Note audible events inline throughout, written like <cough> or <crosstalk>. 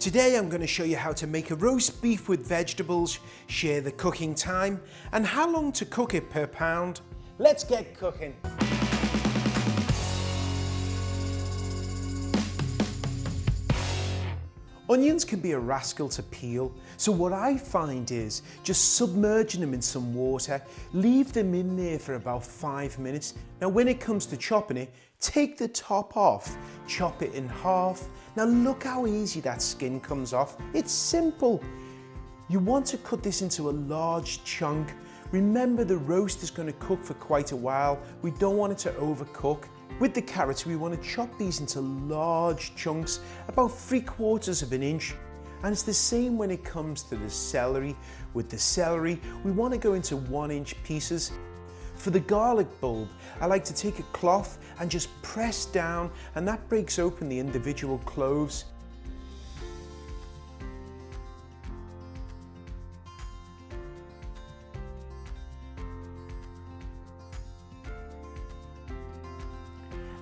Today I'm going to show you how to make a roast beef with vegetables, share the cooking time and how long to cook it per pound. Let's get cooking. Onions can be a rascal to peel, so what I find is just submerging them in some water, leave them in there for about five minutes. Now when it comes to chopping it, take the top off, chop it in half. Now look how easy that skin comes off. It's simple. You want to cut this into a large chunk. Remember the roast is going to cook for quite a while. We don't want it to overcook. With the carrots, we want to chop these into large chunks, about three quarters of an inch. And it's the same when it comes to the celery. With the celery, we want to go into one inch pieces. For the garlic bulb, I like to take a cloth and just press down and that breaks open the individual cloves.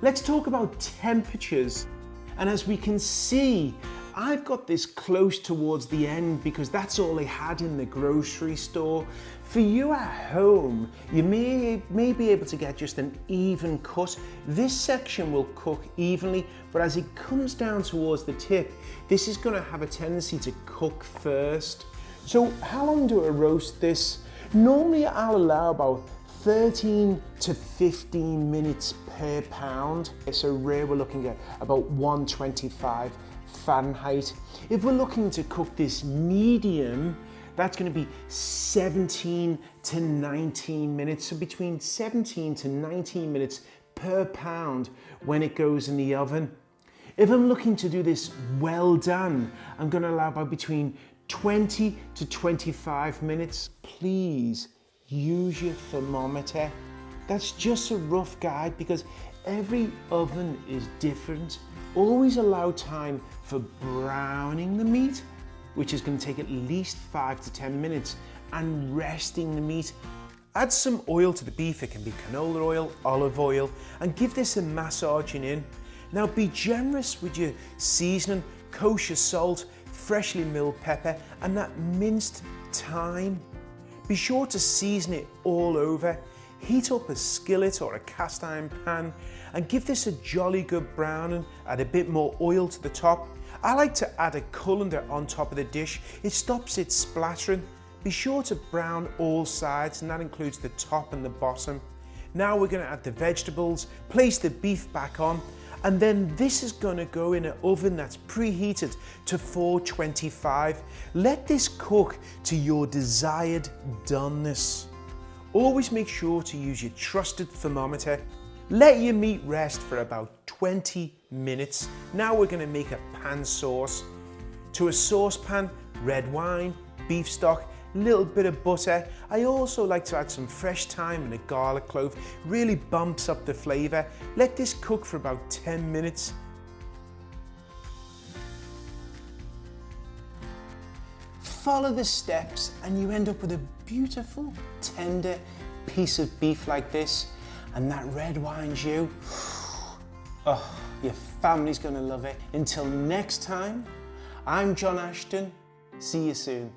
Let's talk about temperatures. And as we can see, I've got this close towards the end because that's all they had in the grocery store. For you at home, you may, may be able to get just an even cut. This section will cook evenly, but as it comes down towards the tip, this is gonna have a tendency to cook first. So how long do I roast this? Normally I'll allow about 13 to 15 minutes per pound. So rare we're looking at about 125 Fahrenheit. If we're looking to cook this medium, that's going to be 17 to 19 minutes. So between 17 to 19 minutes per pound when it goes in the oven. If I'm looking to do this well done, I'm going to allow about between 20 to 25 minutes. Please use your thermometer. That's just a rough guide because every oven is different. Always allow time for browning the meat, which is going to take at least five to 10 minutes, and resting the meat. Add some oil to the beef, it can be canola oil, olive oil, and give this a massaging in. Now be generous with your seasoning, kosher salt, freshly milled pepper, and that minced thyme. Be sure to season it all over. Heat up a skillet or a cast iron pan and give this a jolly good brown and Add a bit more oil to the top. I like to add a colander on top of the dish. It stops it splattering. Be sure to brown all sides and that includes the top and the bottom. Now we're going to add the vegetables, place the beef back on and then this is gonna go in an oven that's preheated to 425. Let this cook to your desired doneness. Always make sure to use your trusted thermometer. Let your meat rest for about 20 minutes. Now we're gonna make a pan sauce. To a saucepan, red wine, beef stock, little bit of butter. I also like to add some fresh thyme and a garlic clove, really bumps up the flavour. Let this cook for about 10 minutes. Follow the steps and you end up with a beautiful, tender piece of beef like this. And that red wine jus, <sighs> oh, your family's gonna love it. Until next time, I'm Jon Ashton. See you soon.